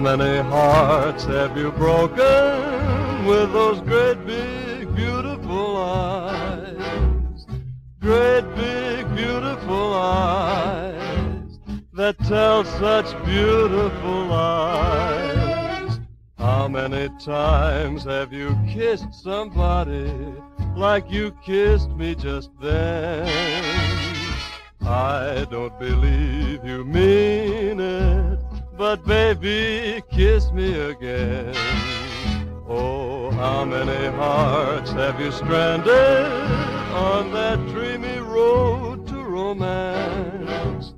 many hearts have you broken with those great big beautiful eyes? Great big beautiful eyes that tell such beautiful lies. How many times have you kissed somebody like you kissed me just then? I don't believe you mean but baby, kiss me again. Oh, how many hearts have you stranded on that dreamy road to romance?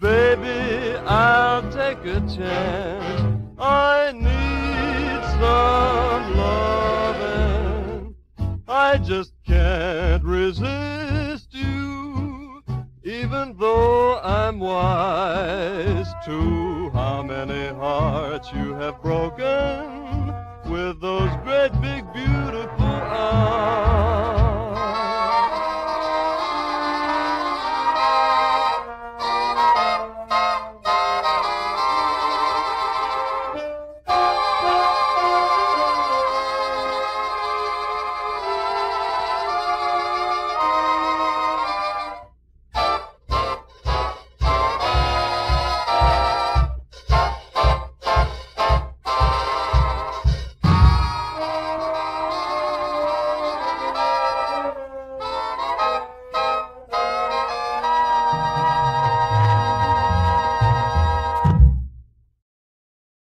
Baby, I'll take a chance. I need some loving. I just can't resist you, even though I'm wise hearts you have broken with those great big